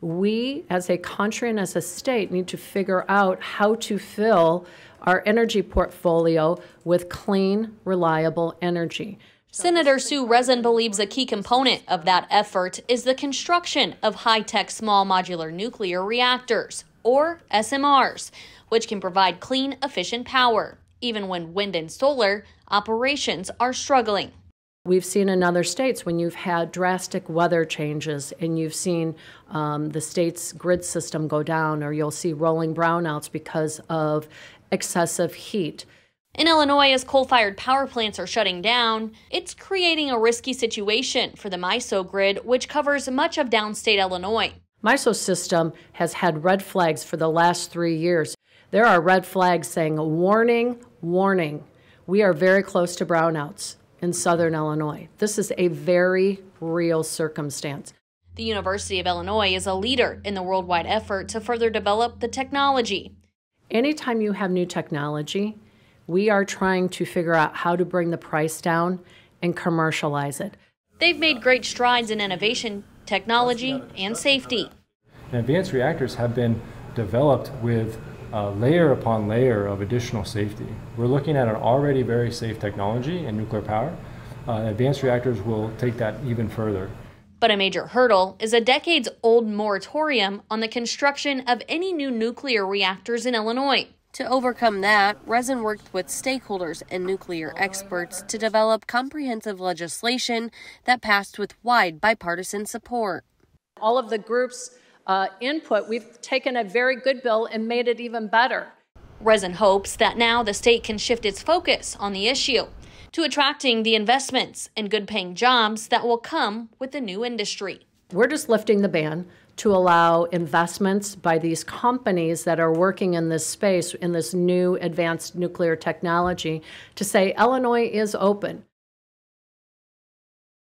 We, as a country and as a state, need to figure out how to fill our energy portfolio with clean, reliable energy. Senator Sue Rezin believes a key component of that effort is the construction of high tech small modular nuclear reactors, or SMRs, which can provide clean, efficient power, even when wind and solar operations are struggling. We've seen in other states when you've had drastic weather changes and you've seen um, the state's grid system go down, or you'll see rolling brownouts because of excessive heat. In Illinois, as coal fired power plants are shutting down, it's creating a risky situation for the MISO grid, which covers much of downstate Illinois. MISO system has had red flags for the last three years. There are red flags saying, warning, warning, we are very close to brownouts in southern Illinois. This is a very real circumstance. The University of Illinois is a leader in the worldwide effort to further develop the technology. Anytime you have new technology, we are trying to figure out how to bring the price down and commercialize it. They've made great strides in innovation, technology, and safety. And advanced reactors have been developed with uh, layer upon layer of additional safety. We're looking at an already very safe technology in nuclear power. Uh, advanced reactors will take that even further. But a major hurdle is a decades old moratorium on the construction of any new nuclear reactors in Illinois. To overcome that, Rezin worked with stakeholders and nuclear experts to develop comprehensive legislation that passed with wide bipartisan support. All of the groups' uh, input, we've taken a very good bill and made it even better. Rezin hopes that now the state can shift its focus on the issue to attracting the investments and good paying jobs that will come with the new industry. We're just lifting the ban to allow investments by these companies that are working in this space, in this new advanced nuclear technology, to say Illinois is open.